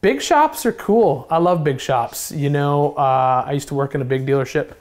Big shops are cool. I love big shops. You know, uh, I used to work in a big dealership,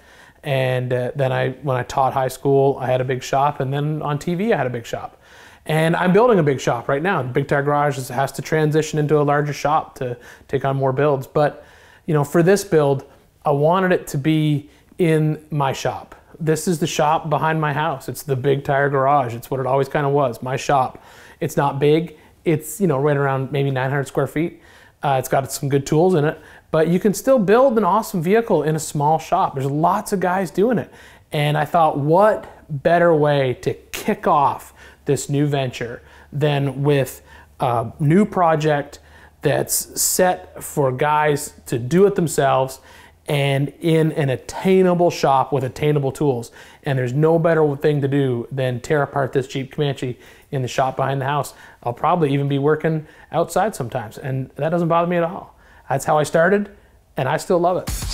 and uh, then I, when I taught high school, I had a big shop, and then on TV, I had a big shop. And I'm building a big shop right now. Big Tire Garage has to transition into a larger shop to take on more builds. But you know, for this build, I wanted it to be in my shop. This is the shop behind my house. It's the Big Tire Garage. It's what it always kind of was, my shop. It's not big. It's you know right around maybe 900 square feet uh, it's got some good tools in it, but you can still build an awesome vehicle in a small shop. There's lots of guys doing it. And I thought, what better way to kick off this new venture than with a new project that's set for guys to do it themselves and in an attainable shop with attainable tools. And there's no better thing to do than tear apart this Jeep Comanche in the shop behind the house. I'll probably even be working outside sometimes, and that doesn't bother me at all. That's how I started, and I still love it.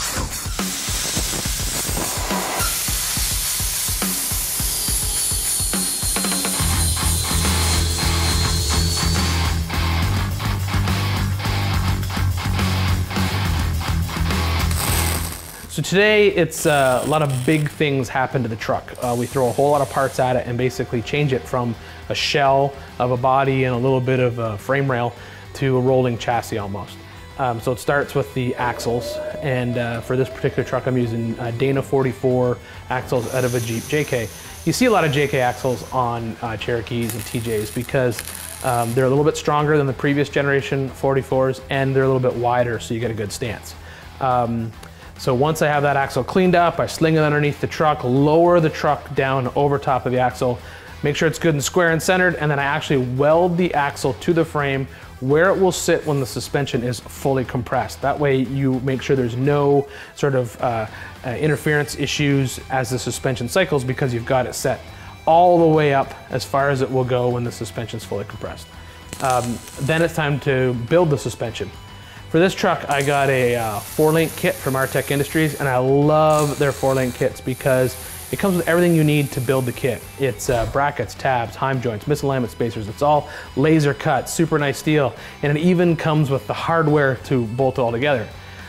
So today it's uh, a lot of big things happen to the truck. Uh, we throw a whole lot of parts at it and basically change it from a shell of a body and a little bit of a frame rail to a rolling chassis almost. Um, so it starts with the axles and uh, for this particular truck I'm using uh, Dana 44 axles out of a Jeep JK. You see a lot of JK axles on uh, Cherokees and TJs because um, they're a little bit stronger than the previous generation 44s and they're a little bit wider so you get a good stance. Um, so once I have that axle cleaned up, I sling it underneath the truck, lower the truck down over top of the axle, make sure it's good and square and centered, and then I actually weld the axle to the frame where it will sit when the suspension is fully compressed. That way you make sure there's no sort of uh, uh, interference issues as the suspension cycles because you've got it set all the way up as far as it will go when the suspension is fully compressed. Um, then it's time to build the suspension. For this truck, I got a uh, four-link kit from Artec Industries, and I love their four-link kits because it comes with everything you need to build the kit. It's uh, brackets, tabs, heim joints, misalignment spacers. It's all laser cut, super nice steel, and it even comes with the hardware to bolt it all together.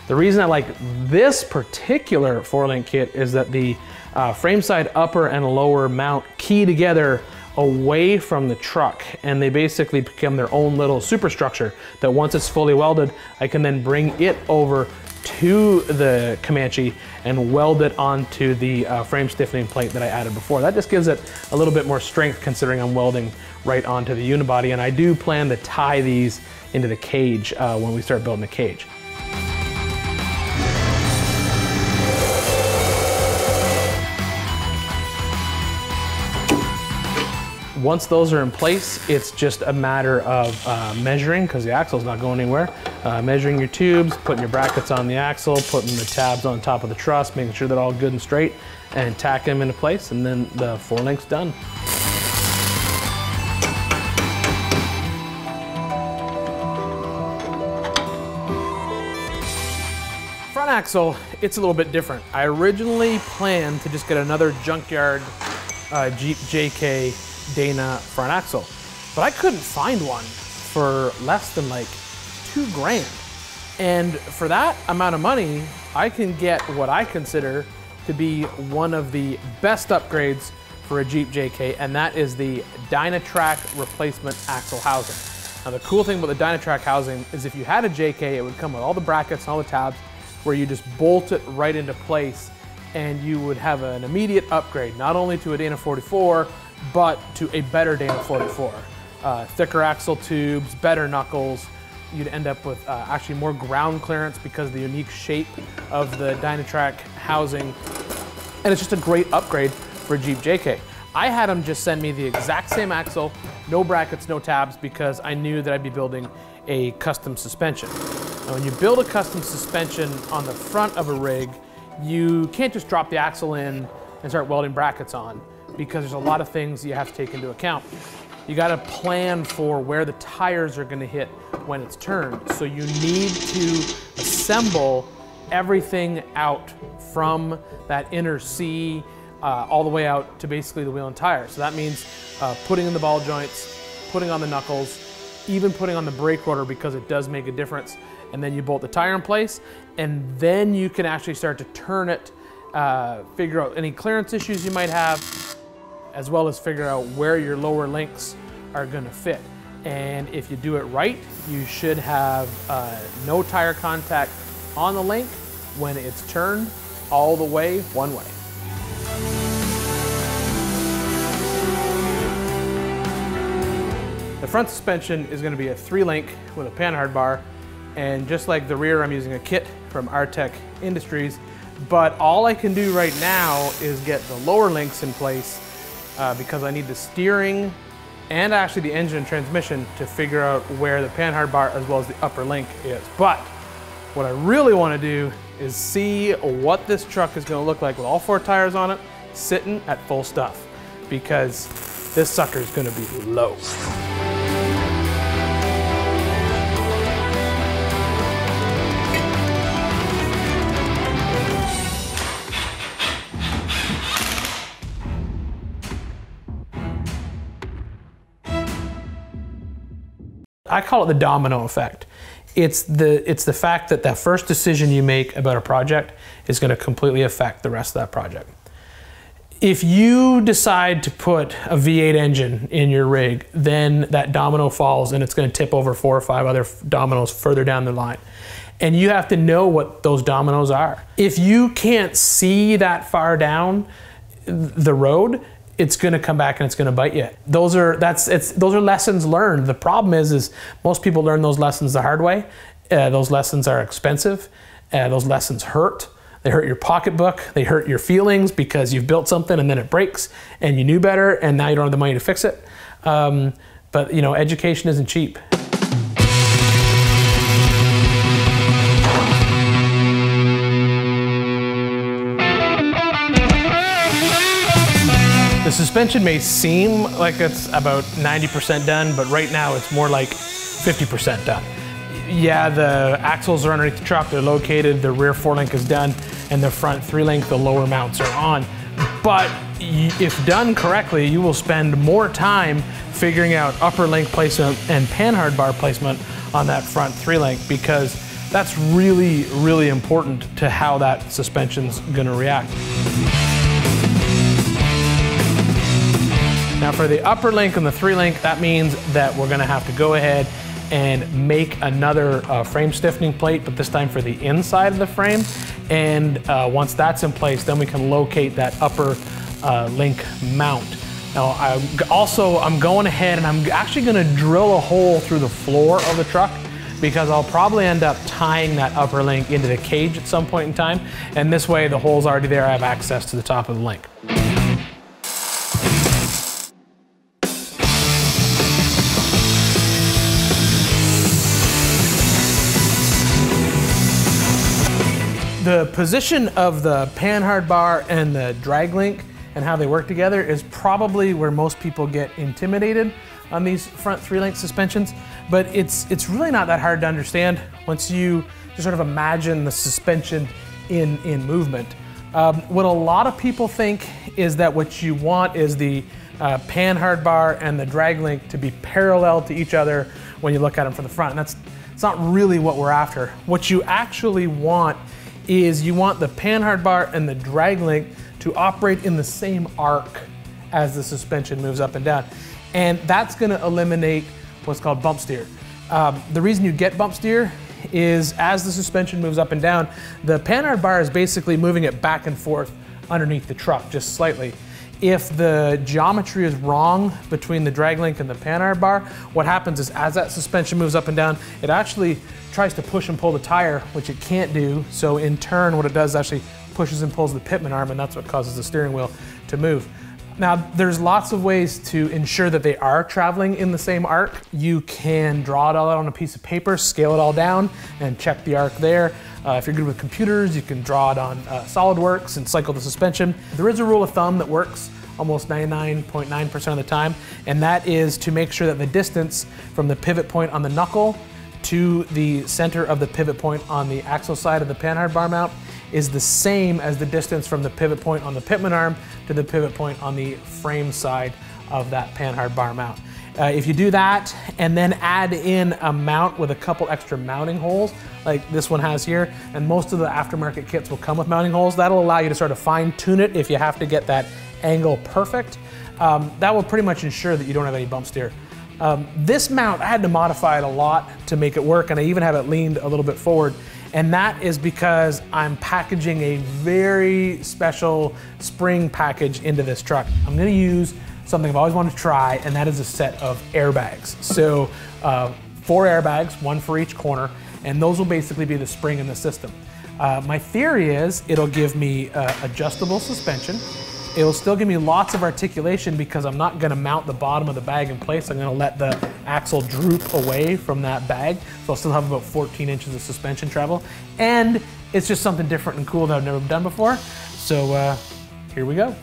The reason I like this particular four-link kit is that the uh, frame side upper and lower mount key together away from the truck and they basically become their own little superstructure that once it's fully welded, I can then bring it over to the Comanche and weld it onto the uh, frame stiffening plate that I added before. That just gives it a little bit more strength considering I'm welding right onto the unibody and I do plan to tie these into the cage uh, when we start building the cage. Once those are in place, it's just a matter of uh, measuring, because the axle's not going anywhere, uh, measuring your tubes, putting your brackets on the axle, putting the tabs on top of the truss, making sure they're all good and straight, and tack them into place, and then the four links done. Front axle, it's a little bit different. I originally planned to just get another junkyard uh, Jeep JK Dana front axle. But I couldn't find one for less than like two grand. And for that amount of money, I can get what I consider to be one of the best upgrades for a Jeep JK, and that is the Dynatrac replacement axle housing. Now the cool thing about the Dynatrac housing is if you had a JK, it would come with all the brackets and all the tabs where you just bolt it right into place and you would have an immediate upgrade, not only to a Dana 44, but to a better Dana 44. Uh, thicker axle tubes, better knuckles. You'd end up with uh, actually more ground clearance because of the unique shape of the Dynatrac housing. And it's just a great upgrade for Jeep JK. I had them just send me the exact same axle, no brackets, no tabs, because I knew that I'd be building a custom suspension. Now, when you build a custom suspension on the front of a rig, you can't just drop the axle in and start welding brackets on because there's a lot of things you have to take into account. You got to plan for where the tires are going to hit when it's turned. So you need to assemble everything out from that inner C uh, all the way out to basically the wheel and tire. So that means uh, putting in the ball joints, putting on the knuckles, even putting on the brake rotor because it does make a difference. and then you bolt the tire in place, and then you can actually start to turn it, uh, figure out any clearance issues you might have, as well as figure out where your lower links are gonna fit. And if you do it right, you should have uh, no tire contact on the link when it's turned all the way one way. The front suspension is gonna be a three link with a panhard bar. And just like the rear, I'm using a kit from Artec Industries. But all I can do right now is get the lower links in place uh, because I need the steering and actually the engine and transmission to figure out where the panhard bar as well as the upper link is. But what I really want to do is see what this truck is going to look like with all four tires on it, sitting at full stuff, because this sucker is going to be low. I call it the domino effect. It's the, it's the fact that that first decision you make about a project is going to completely affect the rest of that project. If you decide to put a V8 engine in your rig, then that domino falls and it's going to tip over four or five other dominoes further down the line. And you have to know what those dominoes are. If you can't see that far down the road, it's going to come back and it's going to bite you. Those are that's it's those are lessons learned. The problem is is most people learn those lessons the hard way. Uh, those lessons are expensive. Uh, those lessons hurt. They hurt your pocketbook. They hurt your feelings because you've built something and then it breaks and you knew better and now you don't have the money to fix it. Um, but you know, education isn't cheap. Suspension may seem like it's about 90% done, but right now it's more like 50% done. Yeah, the axles are underneath the truck, they're located, the rear four link is done, and the front three link, the lower mounts are on. But if done correctly, you will spend more time figuring out upper link placement and panhard bar placement on that front three link because that's really, really important to how that suspension's gonna react. Now for the upper link and the three link, that means that we're gonna have to go ahead and make another uh, frame stiffening plate, but this time for the inside of the frame. And uh, once that's in place, then we can locate that upper uh, link mount. Now, I also, I'm going ahead and I'm actually gonna drill a hole through the floor of the truck because I'll probably end up tying that upper link into the cage at some point in time. And this way the hole's already there, I have access to the top of the link. The position of the panhard bar and the drag link and how they work together is probably where most people get intimidated on these front three link suspensions, but it's, it's really not that hard to understand once you just sort of imagine the suspension in, in movement. Um, what a lot of people think is that what you want is the uh, panhard bar and the drag link to be parallel to each other when you look at them from the front. And that's, that's not really what we're after. What you actually want is you want the panhard bar and the drag link to operate in the same arc as the suspension moves up and down. And that's gonna eliminate what's called bump steer. Um, the reason you get bump steer is as the suspension moves up and down, the panhard bar is basically moving it back and forth underneath the truck just slightly. If the geometry is wrong between the drag link and the panhard bar, what happens is as that suspension moves up and down, it actually tries to push and pull the tire, which it can't do. So in turn, what it does actually pushes and pulls the pitman arm, and that's what causes the steering wheel to move. Now, there's lots of ways to ensure that they are traveling in the same arc. You can draw it all out on a piece of paper, scale it all down, and check the arc there. Uh, if you're good with computers, you can draw it on uh, SolidWorks and cycle the suspension. There is a rule of thumb that works almost 99.9% of the time, and that is to make sure that the distance from the pivot point on the knuckle to the center of the pivot point on the axle side of the panhard bar mount is the same as the distance from the pivot point on the pitman arm to the pivot point on the frame side of that panhard bar mount. Uh, if you do that and then add in a mount with a couple extra mounting holes, like this one has here, and most of the aftermarket kits will come with mounting holes, that'll allow you to sort of fine tune it if you have to get that angle perfect. Um, that will pretty much ensure that you don't have any bump steer. Um, this mount, I had to modify it a lot to make it work, and I even have it leaned a little bit forward. And that is because I'm packaging a very special spring package into this truck. I'm gonna use something I've always wanted to try, and that is a set of airbags. So uh, four airbags, one for each corner, and those will basically be the spring in the system. Uh, my theory is it'll give me uh, adjustable suspension, It'll still give me lots of articulation because I'm not gonna mount the bottom of the bag in place. I'm gonna let the axle droop away from that bag. So I'll still have about 14 inches of suspension travel. And it's just something different and cool that I've never done before. So uh, here we go.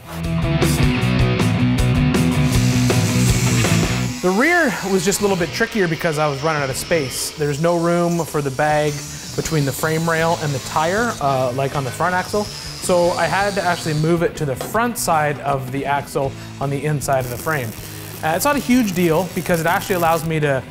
The rear was just a little bit trickier because I was running out of space. There's no room for the bag between the frame rail and the tire, uh, like on the front axle. So I had to actually move it to the front side of the axle on the inside of the frame. Uh, it's not a huge deal because it actually allows me to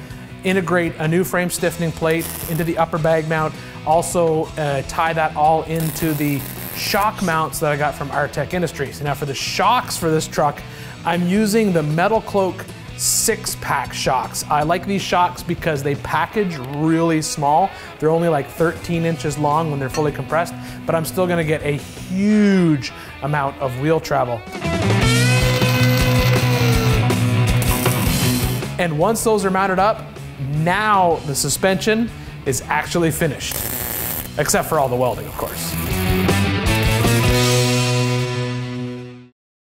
integrate a new frame stiffening plate into the upper bag mount, also uh, tie that all into the shock mounts that I got from Artec Industries. Now for the shocks for this truck, I'm using the MetalCloak six pack shocks. I like these shocks because they package really small. They're only like 13 inches long when they're fully compressed, but I'm still gonna get a huge amount of wheel travel. And once those are mounted up, now the suspension is actually finished. Except for all the welding, of course.